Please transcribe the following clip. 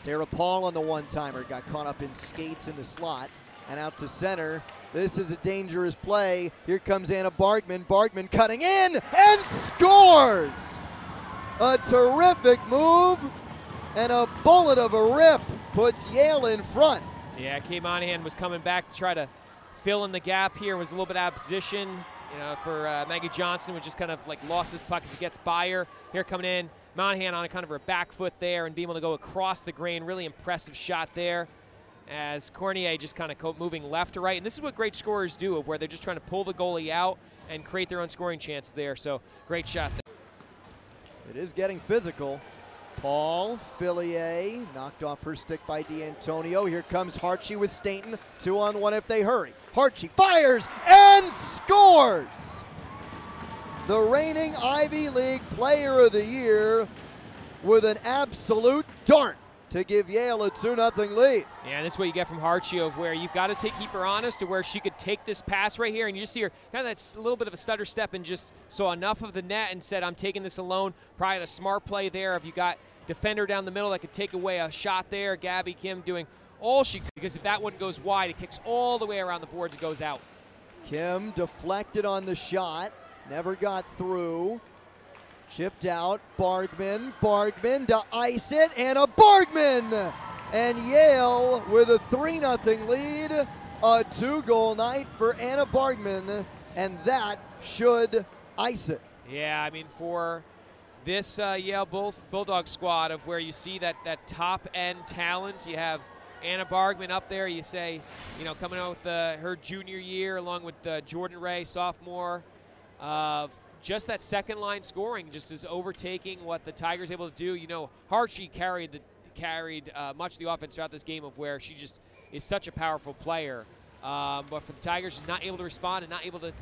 Sarah Paul on the one-timer got caught up in skates in the slot and out to center. This is a dangerous play. Here comes Anna Bargmann. Bargmann cutting in and scores! A terrific move and a bullet of a rip puts Yale in front. Yeah, Kay Monahan was coming back to try to fill in the gap here. Was a little bit out of position. You know, for uh, Maggie Johnson, which just kind of like lost his puck as he gets by her. Here coming in, Monahan on a kind of her back foot there and being able to go across the grain. Really impressive shot there. As Corniea just kind of moving left to right. And this is what great scorers do, of where they're just trying to pull the goalie out and create their own scoring chances there. So great shot there. It is getting physical. Paul, Fillier, knocked off her stick by D'Antonio. Here comes Hartje with Stainton. Two on one if they hurry. Hartje fires and scores! The reigning Ivy League Player of the Year with an absolute dart to give Yale a 2 0 lead. Yeah, and this is what you get from Hartje of where you've got to take, keep her honest to where she could take this pass right here, and you just see her kind of that little bit of a stutter step and just saw enough of the net and said, I'm taking this alone. Probably the smart play there if you got defender down the middle that could take away a shot there. Gabby Kim doing all she could because if that one goes wide, it kicks all the way around the boards and goes out. Kim deflected on the shot, never got through. Chipped out, Bargmann, Bargmann to ice it, and a Bargmann! And Yale with a 3 0 lead, a two goal night for Anna Bargmann, and that should ice it. Yeah, I mean, for this uh, Yale Bulls, Bulldog squad of where you see that, that top end talent, you have Anna Bargmann up there, you say, you know, coming out with uh, her junior year along with uh, Jordan Ray, sophomore, of just that second line scoring just is overtaking what the Tigers able to do. You know, Hartje carried the carried uh, much of the offense throughout this game of where she just is such a powerful player. Um, but for the Tigers, she's not able to respond and not able to